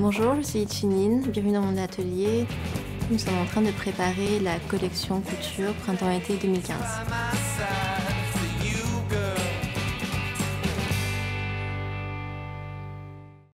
Bonjour, je suis Chinine, bienvenue dans mon atelier. Nous sommes en train de préparer la collection couture printemps-été 2015.